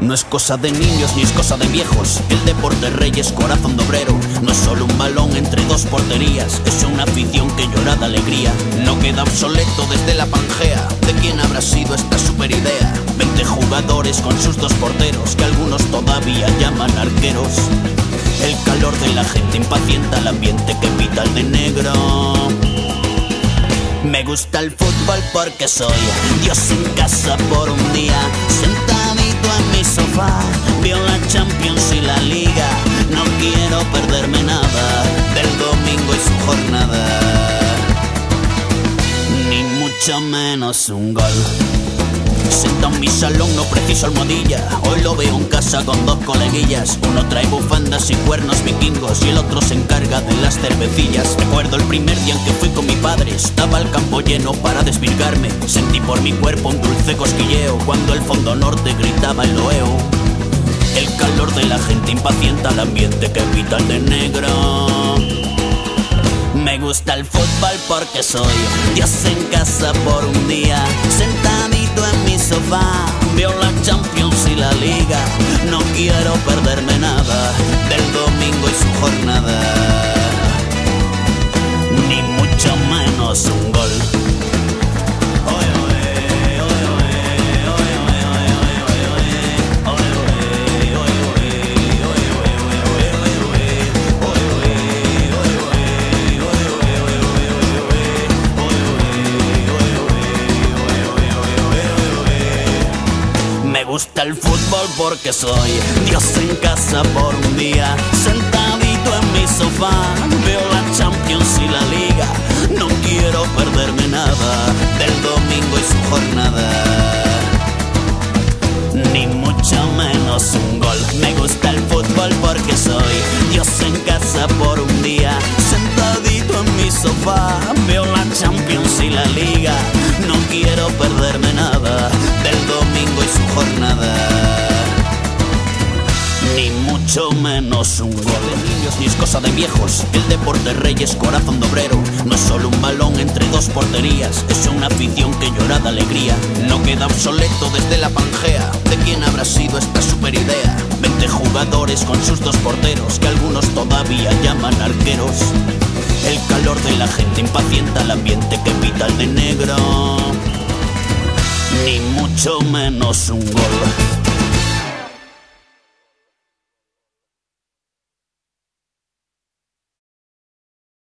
No es cosa de niños ni es cosa de viejos. El deporte rey es corazón de obrero. No es solo un balón entre dos porterías. Es una afición que llora de alegría. No queda obsoleto desde la pangea. ¿De quién habrá sido esta super idea? 20 jugadores con sus dos porteros que algunos todavía llaman arqueros. El calor de la gente impacienta el ambiente que pita el de negro. Me gusta el fútbol porque soy Dios en casa por un día, sentadito en mi sofá, veo la Champions y la Liga. No quiero perderme nada del domingo y su jornada, ni mucho menos un gol. Sentado en mi salón, no preciso almohadilla. Hoy lo veo en casa con dos coleguillas. Uno trae bufandas y de las cervecillas. Recuerdo el primer día en que fui con mi padre. Estaba el campo lleno para desvirgarme. Sentí por mi cuerpo un dulce cosquilleo cuando el fondo norte gritaba el loeo. El calor de la gente impacienta el ambiente que pita el de negro. Me gusta el fútbol porque soy Dios en casa por un día, sentadito en mi sofá, veo la Champions y la Liga. No quiero perderme nada el fútbol porque soy Dios en casa por un día, sentadito en mi sofá, veo la Champions y la Liga. No quiero perderme nada del menos un gol de niños ni es cosa de viejos. El deporte rey es corazón de. No es solo un balón entre dos porterías. Es una afición que llora de alegría. No queda obsoleto desde la pangea. ¿De quién habrá sido esta super idea? 20 jugadores con sus dos porteros que algunos todavía llaman arqueros. El calor de la gente impacienta el ambiente que pita el de negro. Ni mucho menos un gol.